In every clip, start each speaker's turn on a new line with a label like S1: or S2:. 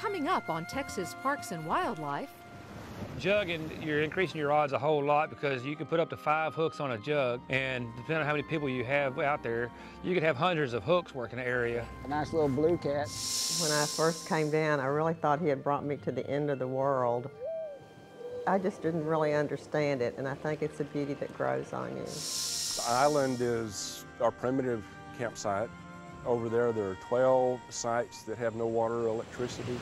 S1: Coming up on Texas Parks and Wildlife.
S2: Jugging, you're increasing your odds a whole lot because you can put up to five hooks on a jug, and depending on how many people you have out there, you could have hundreds of hooks working the area.
S3: A nice little blue cat.
S4: When I first came down, I really thought he had brought me to the end of the world. I just didn't really understand it, and I think it's a beauty that grows on you.
S5: The island is our primitive campsite. Over there, there are 12 sites that have no water or electricity.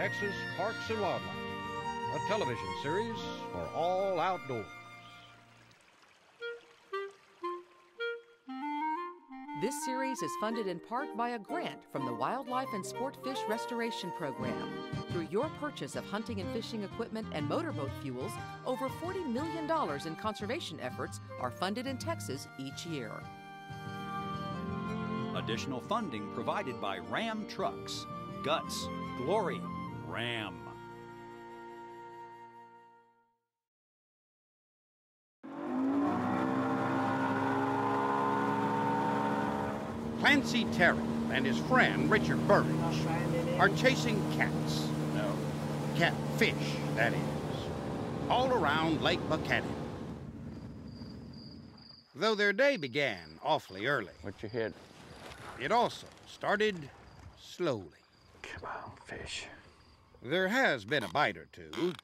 S6: Texas Parks and Wildlife, a television series for all outdoors.
S1: This series is funded in part by a grant from the Wildlife and Sport Fish Restoration Program. Through your purchase of hunting and fishing equipment and motorboat fuels, over $40 million in conservation efforts are funded in Texas each year.
S7: Additional funding provided by Ram Trucks. Guts, glory, Ram.
S6: Clancy Terry and his friend Richard Burridge are chasing cats. No, catfish, that is. All around Lake Buchanan. Though their day began awfully early.
S8: What you hit?
S6: It also started slowly.
S8: Come on, fish.
S6: There has been a bite or two.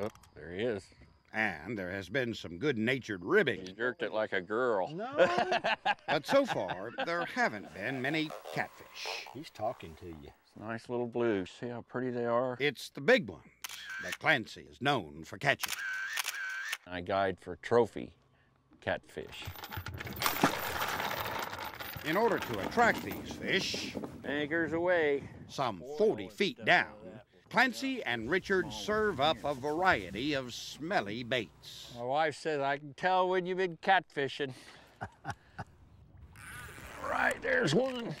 S8: Oh, there he is.
S6: And there has been some good natured ribbing.
S8: He jerked it like a girl.
S6: No. but so far, there haven't been many catfish.
S3: He's talking to you.
S8: Nice little blues. See how pretty they are?
S6: It's the big ones that Clancy is known for catching.
S8: I guide for trophy catfish.
S6: In order to attract these fish,
S8: anchors away,
S6: some 40 feet down, Clancy and Richard serve up a variety of smelly baits.
S8: My wife says I can tell when you've been catfishing. right, there's one.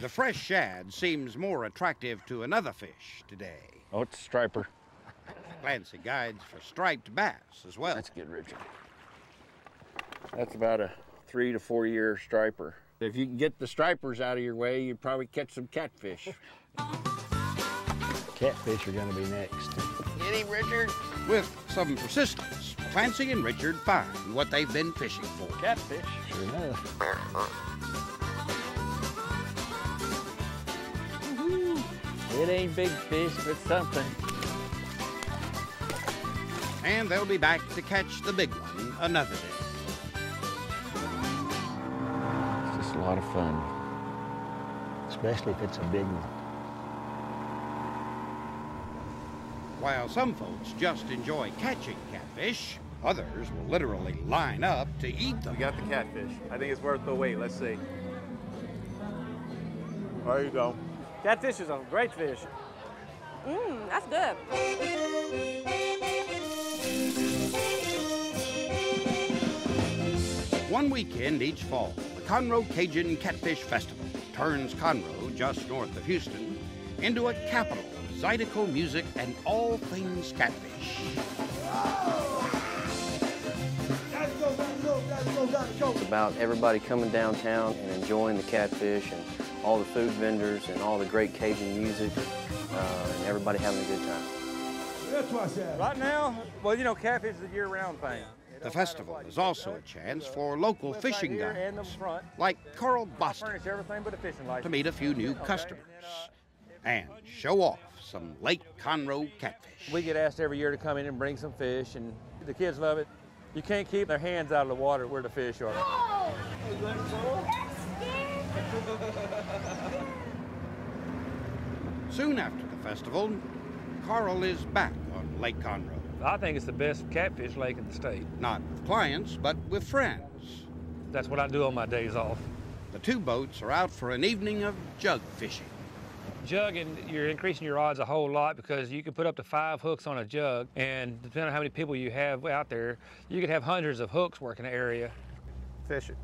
S6: The fresh shad seems more attractive to another fish today.
S8: Oh, it's a striper.
S6: Clancy guides for striped bass as well.
S8: That's good, Richard. That's about a three to four year striper. If you can get the stripers out of your way, you'd probably catch some catfish.
S3: Catfish are gonna be next.
S8: Get him, Richard.
S6: With some persistence, Clancy and Richard find what they've been fishing for.
S8: Catfish.
S3: Sure enough. Mm-hmm.
S8: It ain't big fish, but something.
S6: And they'll be back to catch the big one another day.
S8: It's just a lot of fun.
S3: Especially if it's a big one.
S6: While some folks just enjoy catching catfish, others will literally line up to eat them.
S9: We got the catfish. I think it's worth the wait. Let's see. There you go. Catfish is a great fish.
S10: Mmm, that's good.
S6: One weekend each fall, the Conroe Cajun Catfish Festival turns Conroe, just north of Houston, into a capital of Zydeco music and all things catfish.
S11: It's about everybody coming downtown and enjoying the catfish and all the food vendors and all the great Cajun music uh, and everybody having a good time. That's myself.
S9: Right now, well, you know, catfish is a year-round thing.
S6: The festival is also a chance for local fishing guides, like Carl Boston, to meet a few new customers and show off some Lake Conroe catfish.
S9: We get asked every year to come in and bring some fish, and the kids love it. You can't keep their hands out of the water where the fish are.
S6: Soon after the festival, Carl is back on Lake Conroe.
S2: I think it's the best catfish lake in the state.
S6: Not with clients, but with friends.
S2: That's what I do on my days off.
S6: The two boats are out for an evening of jug fishing.
S2: Jugging, you're increasing your odds a whole lot because you can put up to five hooks on a jug, and depending on how many people you have out there, you could have hundreds of hooks working the area.
S12: Fish it.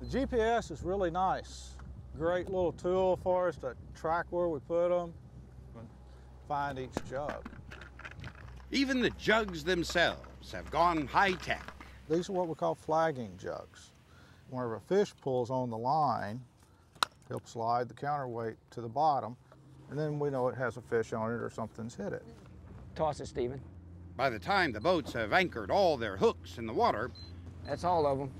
S12: The GPS is really nice. Great little tool for us to track where we put them and find each jug.
S6: Even the jugs themselves have gone high tech.
S12: These are what we call flagging jugs. Whenever a fish pulls on the line, he'll slide the counterweight to the bottom, and then we know it has a fish on it or something's hit it.
S3: Toss it, Stephen.
S6: By the time the boats have anchored all their hooks in the water,
S3: That's all of them.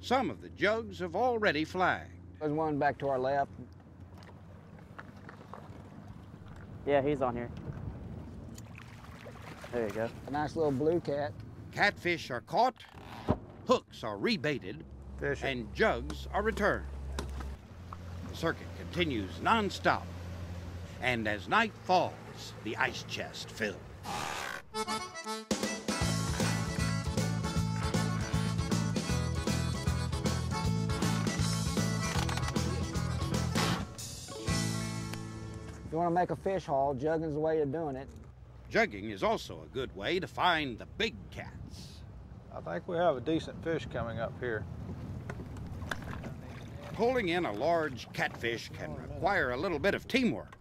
S6: some of the jugs have already flagged.
S3: There's one back to our left.
S13: Yeah, he's on here. There you go.
S3: A nice little blue cat.
S6: Catfish are caught, hooks are rebaited, and jugs are returned. The circuit continues nonstop, and as night falls, the ice chest fills.
S3: If you want to make a fish haul, jugging's the way of doing it.
S6: Jugging is also a good way to find the big cats.
S12: I think we have a decent fish coming up here.
S6: Pulling in a large catfish can require a little bit of teamwork.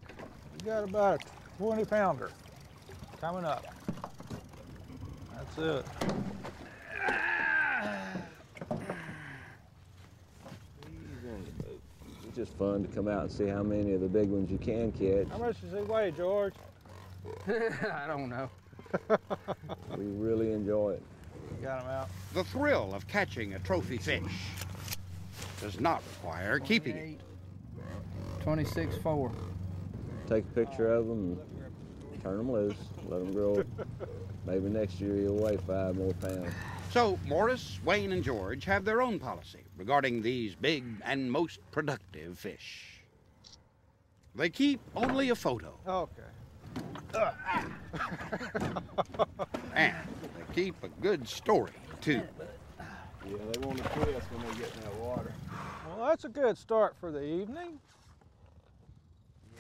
S12: We got about a 20 pounder coming up. That's it.
S8: It's just fun to come out and see how many of the big ones you can catch.
S12: How much does he weigh, George?
S3: I don't know.
S8: We really enjoy it.
S12: Got him out.
S6: The thrill of catching a trophy fish does not require keeping it.
S3: 26 4.
S8: Take a picture of them and turn them loose, let them grow. Maybe next year you'll weigh five more pounds.
S6: So Morris, Wayne, and George have their own policy regarding these big and most productive fish. They keep only a photo,
S12: Okay.
S6: and they keep a good story, too.
S8: Yeah, they want to twist when they get in that water.
S12: Well, that's a good start for the evening.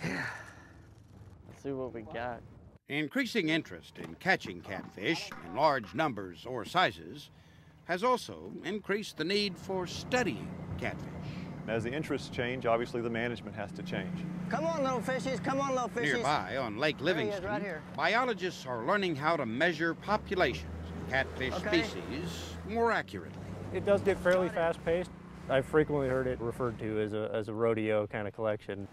S13: Let's see what we got.
S6: Increasing interest in catching catfish in large numbers or sizes has also increased the need for studying catfish.
S14: As the interests change, obviously the management has to change.
S3: Come on, little fishies. Come on, little fishies.
S6: Nearby on Lake
S3: There he is,
S6: Livingston,
S3: right here.
S6: biologists are learning how to measure populations of catfish
S3: Okay.
S6: species more accurately.
S15: It does get fairly fast paced. I've frequently heard it referred to as a, as a rodeo kind of collection.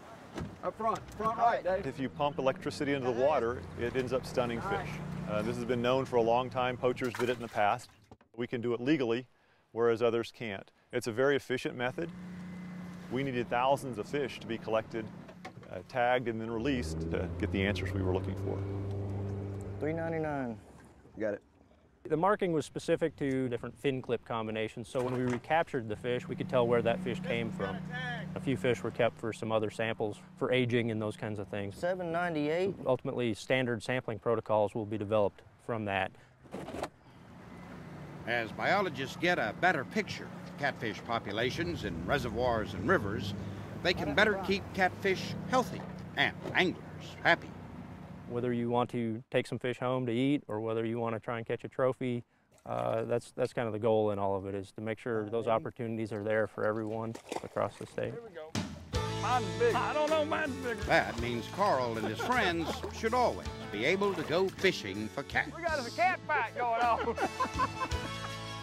S3: Up front. Front right, Dave.
S14: If you pump electricity into the water, it ends up stunning fish. Uh, this has been known for a long time. Poachers did it in the past. We can do it legally, whereas others can't. It's a very efficient method. We needed thousands of fish to be collected, uh, tagged, and then released to get the answers we were looking for.
S3: 399.
S8: Got it.
S15: The marking was specific to different fin clip combinations, so when we recaptured the fish, we could tell where that fish came from. A few fish were kept for some other samples for aging and those kinds of things.
S3: 798.
S15: Ultimately, standard sampling protocols will be developed from that.
S6: As biologists get a better picture of catfish populations in reservoirs and rivers, they can better keep catfish healthy and anglers happy.
S15: Whether you want to take some fish home to eat or whether you want to try and catch a trophy, uh, that's, that's kind of the goal in all of it is to make sure those opportunities are there for everyone across the state.
S12: Mine's big. I don't know, mine's bigger.
S6: That means Carl and his friends should always be able to go fishing for cats.
S12: We got a cat fight going on.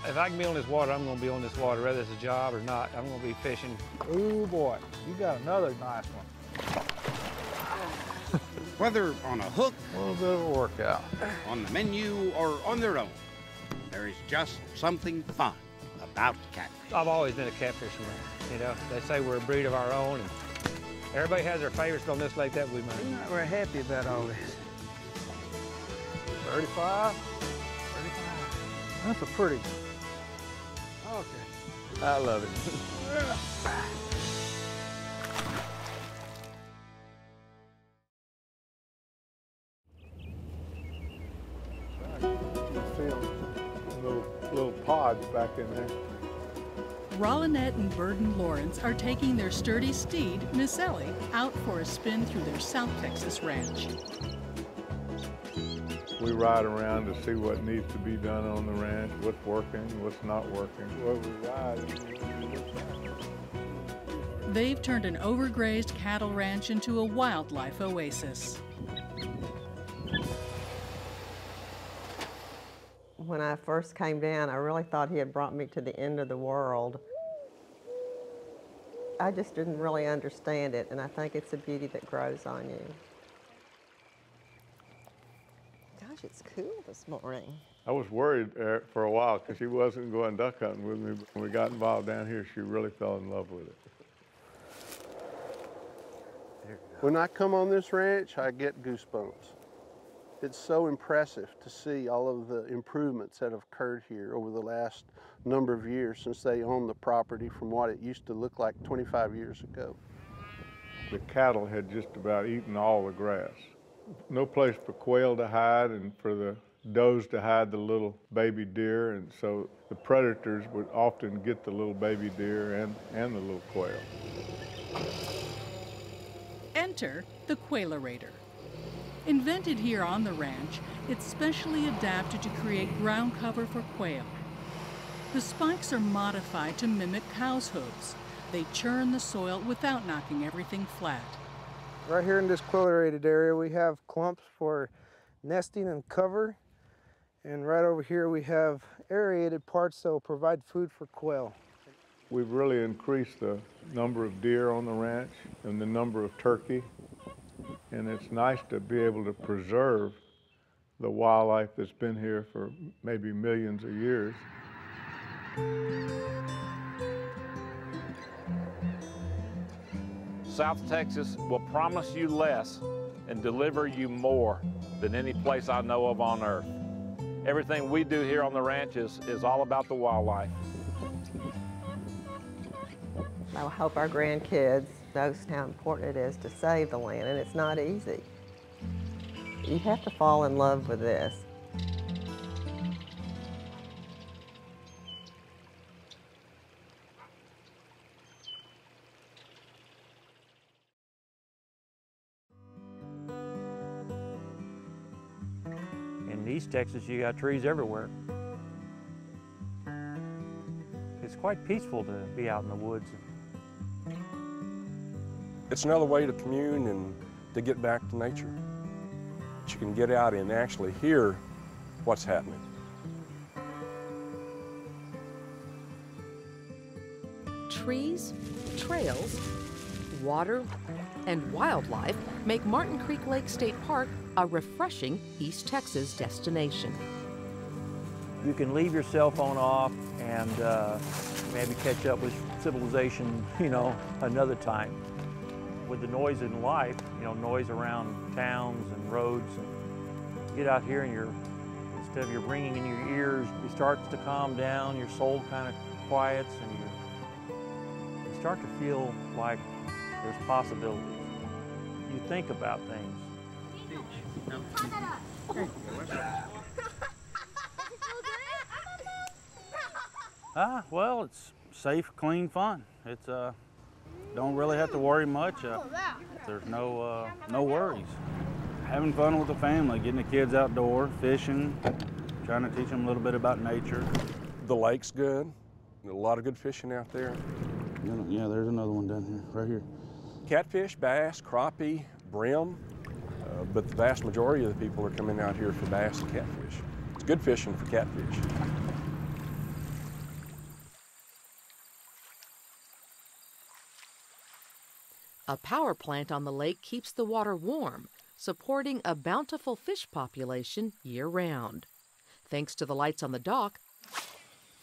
S2: If I can be on this water, I'm going to be on this water, whether it's a job or not. I'm going to be fishing.
S12: Ooh, boy. You got another nice one.
S6: Whether on a hook,
S12: A little bit of a workout.
S6: on the menu, or on their own, there is just something fun about catfish.
S2: I've always been a catfisherman. You know, they say we're a breed of our own, and everybody has their favorites on this lake that we make.
S3: We're happy about all this.
S12: 35? 35. That's a pretty. Okay.
S8: I love it.
S12: Feel little, little pods back in there.
S16: Rollinette and Burden Lawrence are taking their sturdy steed, Miss Ellie, out for a spin through their South Texas ranch.
S17: We ride around to see what needs to be done on the ranch, what's working, what's not working. What we ride.
S16: They've turned an overgrazed cattle ranch into a wildlife oasis.
S4: When I first came down, I really thought he had brought me to the end of the world. I just didn't really understand it, and I think it's a beauty that grows on you.
S18: Gosh, it's cool this morning.
S17: I was worried uh, for a while because she wasn't going duck hunting with me, but when we got involved down here, she really fell in love with it.
S19: When I come on this ranch, I get goosebumps. It's so impressive to see all of the improvements that have occurred here over the last number of years since they owned the property from what it used to look like 25 years ago.
S17: The cattle had just about eaten all the grass. No place for quail to hide and for the does to hide the little baby deer, and so the predators would often get the little baby deer and, and the little quail.
S16: Enter the Quailerator. Invented here on the ranch, it's specially adapted to create ground cover for quail. The spikes are modified to mimic cow's hooves. They churn the soil without knocking everything flat.
S20: Right here in this quailerated area, we have clumps for nesting and cover. And right over here, we have aerated parts that will provide food for quail.
S17: We've really increased the number of deer on the ranch and the number of turkey. And it's nice to be able to preserve the wildlife that's been here for maybe millions of years.
S21: South Texas will promise you less and deliver you more than any place I know of on earth. Everything we do here on the ranch is, is all about the wildlife.
S4: I'll help our grandkids know how important it is to save the land, and it's not easy. You have to fall in love with this.
S22: In East Texas, you got trees everywhere. It's quite peaceful to be out in the woods.
S5: It's another way to commune and to get back to nature. That you can get out and actually hear what's happening.
S1: Trees, trails, water, and wildlife make Martin Creek Lake State Park a refreshing East Texas destination.
S22: You can leave your cell phone off and uh, maybe catch up with civilization, you know, another time. With the noise in life, you know, noise around towns and roads, and get out here and you're, instead of you're ringing in your ears, it starts to calm down, your soul kind of quiets, and you, you start to feel like there's possibilities. You think about things.
S23: Ah, well, it's safe, clean fun. It's uh, don't really have to worry much. Uh, there's no uh, no worries. Having fun with the family, getting the kids outdoor, fishing, trying to teach them a little bit about nature.
S5: The lake's good. A lot of good fishing out there.
S23: Yeah, there's another one down here, right here.
S5: Catfish, bass, crappie, brim. Uh, but the vast majority of the people are coming out here for bass and catfish. It's good fishing for catfish.
S1: A power plant on the lake keeps the water warm, supporting a bountiful fish population year round. Thanks to the lights on the dock,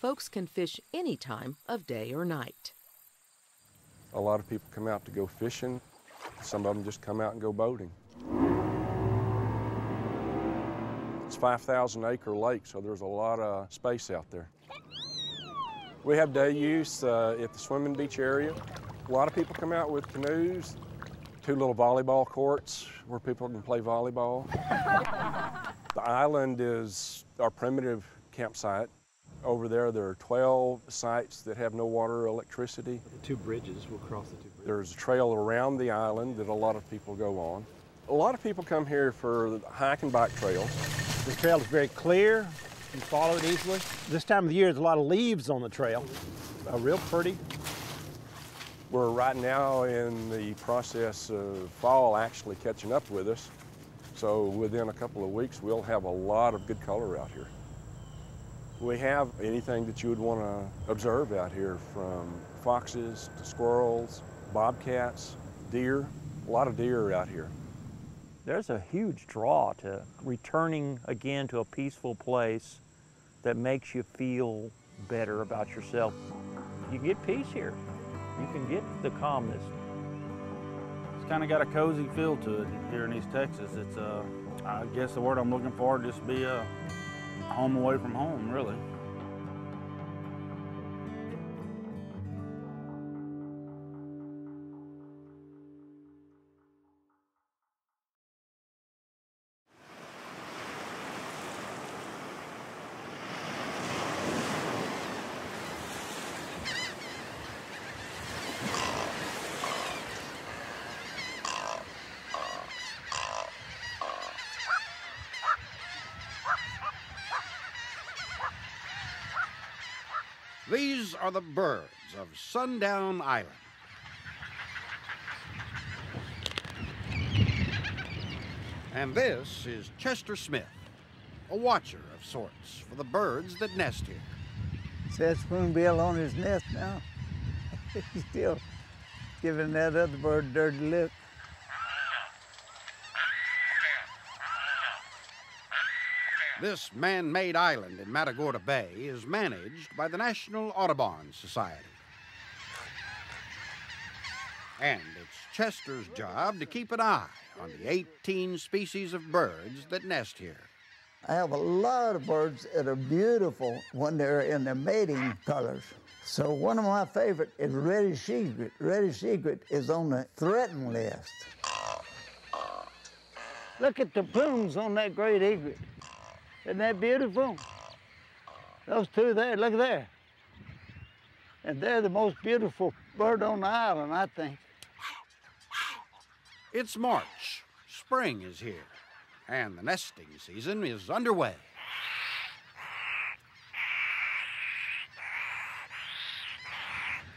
S1: folks can fish any time of day or night.
S5: A lot of people come out to go fishing. Some of them just come out and go boating. It's 5,000 acre lake, so there's a lot of space out there. We have day use uh, at the swimming beach area. A lot of people come out with canoes, two little volleyball courts where people can play volleyball. the island is our primitive campsite. Over there, there are 12 sites that have no water or electricity.
S24: The two bridges, we'll cross the two bridges.
S5: There's a trail around the island that a lot of people go on. A lot of people come here for hike and bike trails.
S24: The trail is very clear. You follow it easily. This time of the year, there's a lot of leaves on the trail. Uh, real pretty.
S5: We're right now in the process of fall actually catching up with us. So within a couple of weeks, we'll have a lot of good color out here. We have anything that you would want to observe out here from foxes to squirrels, bobcats, deer, a lot of deer out here.
S22: There's a huge draw to returning again to a peaceful place that makes you feel better about yourself. You get peace here. You can get the calmness.
S23: It's kind of got a cozy feel to it here in East Texas. It's, uh, I guess the word I'm looking for just be a home away from home, really.
S6: Are the birds of Sundown Island. And this is Chester Smith, a watcher of sorts for the birds that nest here.
S25: Says spoonbill on his nest now. He's still giving that other bird a dirty look.
S6: This man-made island in Matagorda Bay is managed by the National Audubon Society. And it's Chester's job to keep an eye on the 18 species of birds that nest here.
S25: I have a lot of birds that are beautiful when they're in their mating colors. So one of my favorite is reddish egret. Reddish egret is on the threatened list. Look at the plumes on that great egret. Isn't that beautiful? Those two there, look there. And they're the most beautiful bird on the island, I think.
S6: It's March. Spring is here, and the nesting season is underway.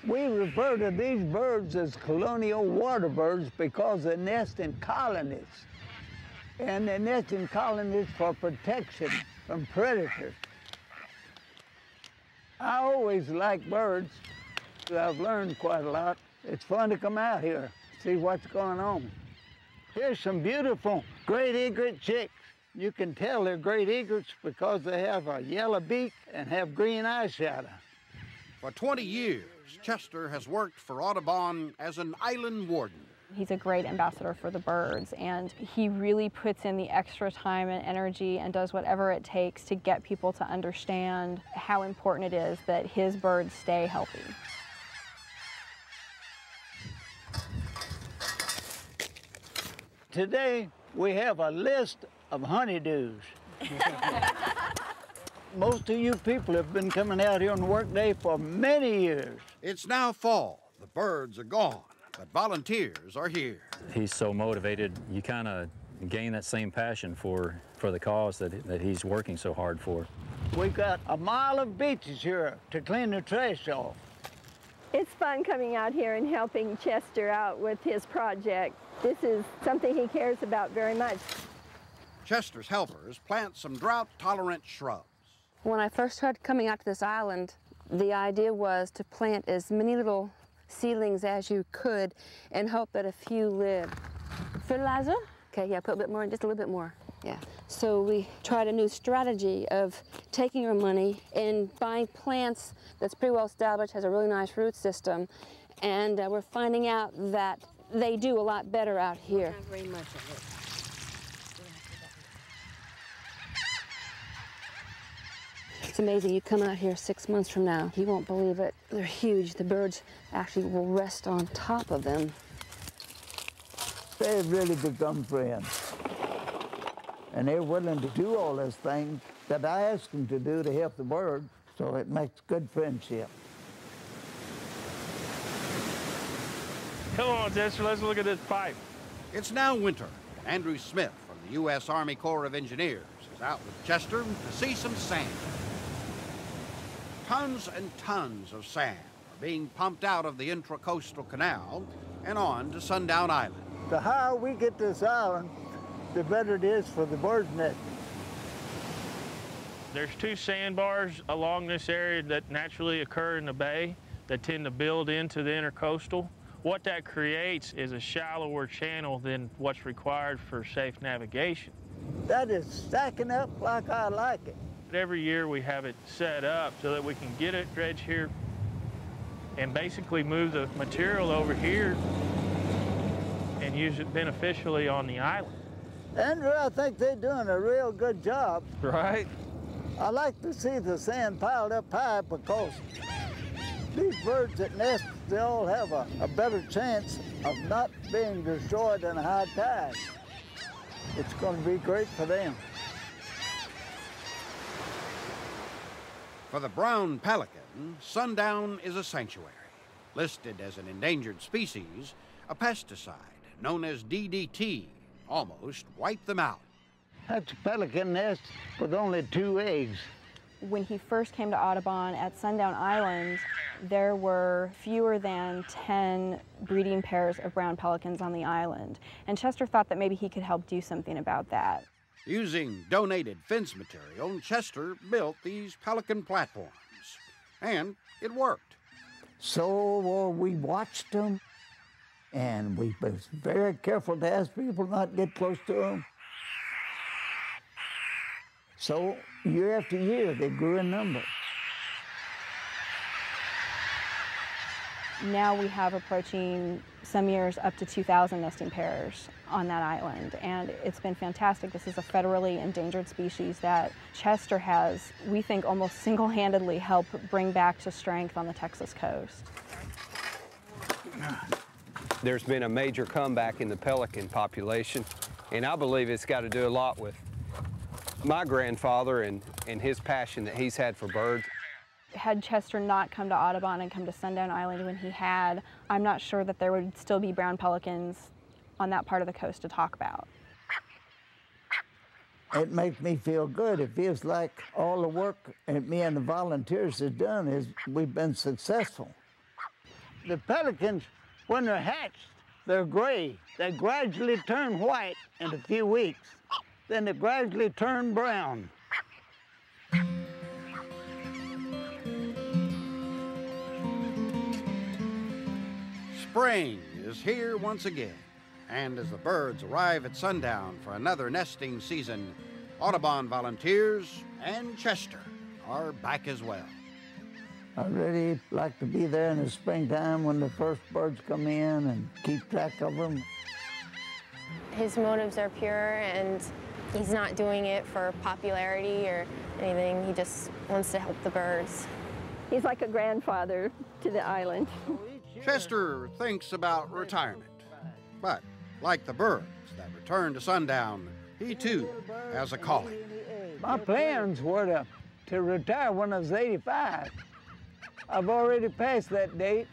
S25: We refer to these birds as colonial water birds because they nest in colonies. And they nest in colonies for protection from predators. I always like birds. I've learned quite a lot. It's fun to come out here, see what's going on. Here's some beautiful great egret chicks. You can tell they're great egrets because they have a yellow beak and have green eyeshadow.
S6: For 20 years, Chester has worked for Audubon as an island warden.
S26: He's a great ambassador for the birds, and he really puts in the extra time and energy and does whatever it takes to get people to understand how important it is that his birds stay healthy.
S25: Today, we have a list of honeydews. Most of you people have been coming out here on the workday for many years.
S6: It's now fall. The birds are gone, but volunteers are here.
S27: He's so motivated, you kind of gain that same passion for, for the cause that, that he's working so hard for.
S25: We've got a mile of beaches here to clean the trash off.
S28: It's fun coming out here and helping Chester out with his project. This is something he cares about very much.
S6: Chester's helpers plant some drought-tolerant shrubs.
S29: When I first started coming out to this island, the idea was to plant as many little seedlings as you could and hope that a few live. Fertilizer? Okay, yeah, put a bit more, in, just a little bit more. Yeah. So we tried a new strategy of taking our money and buying plants that's pretty well established, has a really nice root system, and uh, we're finding out that they do a lot better out here. Not very much of it. It's amazing. You come out here six months from now, you won't believe it. They're huge. The birds actually will rest on top of them.
S25: They've really become friends. And they're willing to do all those things that I ask them to do to help the bird, So it makes good friendship.
S21: Come on, Chester, let's look at this pipe.
S6: It's now winter. Andrew Smith from the U.S. Army Corps of Engineers is out with Chester to see some sand. Tons and tons of sand are being pumped out of the Intracoastal Canal and on to Sundown Island.
S25: The higher we get this island, the better it is for the bird's nest.
S21: There's two sandbars along this area that naturally occur in the bay that tend to build into the intercoastal. What that creates is a shallower channel than what's required for safe navigation.
S25: That is stacking up like I like it.
S21: Every year we have it set up so that we can get it dredged here and basically move the material over here and use it beneficially on the island.
S25: Andrew, I think they're doing a real good job.
S21: Right?
S25: I like to see the sand piled up high because these birds that nest, they all have a, a better chance of not being destroyed in a high tide. It's going to be great for them.
S6: For the brown pelican, sundown is a sanctuary. Listed as an endangered species, a pesticide known as DDT almost wiped them out.
S25: That's a pelican nest with only two eggs.
S26: When he first came to Audubon at Sundown Island, there were fewer than 10 breeding pairs of brown pelicans on the island. And Chester thought that maybe he could help do something about that.
S6: Using donated fence material, Chester built these pelican platforms. And it worked.
S25: So uh, we watched them, and we was very careful to ask people not to get close to them. So year after year, they grew in number.
S26: Now we have approaching some years up to 2,000 nesting pairs on that island, and it's been fantastic. This is a federally endangered species that Chester has, we think, almost single-handedly helped bring back to strength on the Texas coast.
S30: There's been a major comeback in the pelican population, and I believe it's got to do a lot with my grandfather and, and his passion that he's had for birds.
S26: Had Chester not come to Audubon and come to Sundown Island when he had, I'm not sure that there would still be brown pelicans on that part of the coast to talk about.
S25: It makes me feel good. It feels like all the work that me and the volunteers have done is we've been successful. The pelicans, when they're hatched, they're gray. They gradually turn white in a few weeks. Then they gradually turn brown.
S6: Spring is here once again. And as the birds arrive at sundown for another nesting season, Audubon volunteers and Chester are back as well.
S25: I really like to be there in the springtime when the first birds come in and keep track of them.
S31: His motives are pure and he's not doing it for popularity or anything. He just wants to help the birds.
S28: He's like a grandfather to the island.
S6: Chester thinks about retirement, but like the birds that return to sundown, he too has a calling.
S25: My plans were to, to retire when I was 85. I've already passed that date,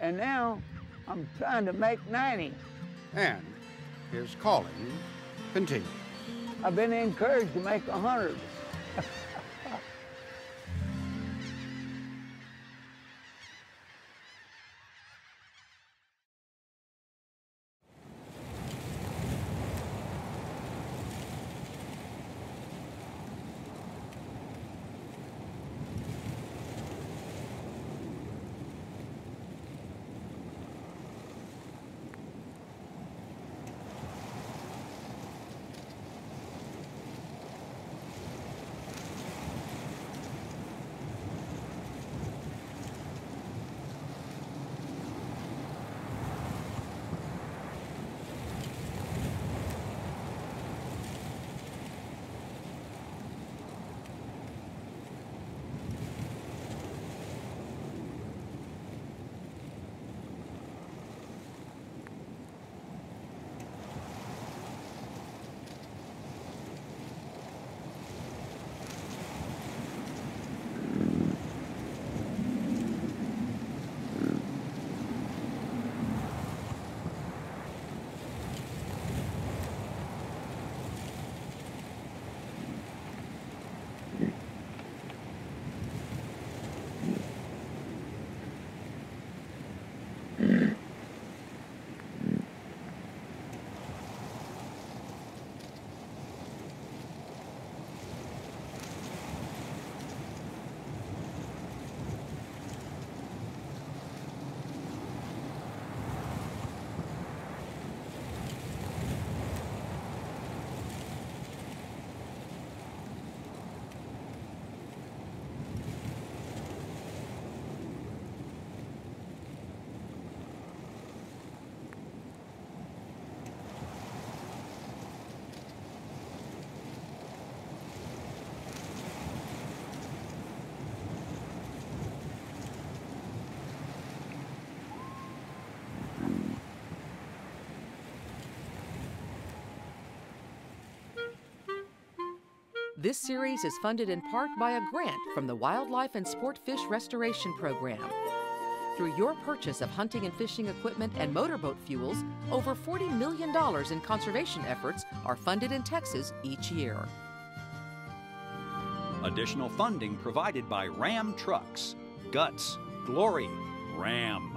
S25: and now I'm trying to make 90.
S6: And his calling continues.
S25: I've been encouraged to make 100.
S1: This series is funded in part by a grant from the Wildlife and Sport Fish Restoration Program. Through your purchase of hunting and fishing equipment and motorboat fuels, over $40 million in conservation efforts are funded in Texas each year.
S7: Additional funding provided by Ram Trucks. Guts, glory, Ram.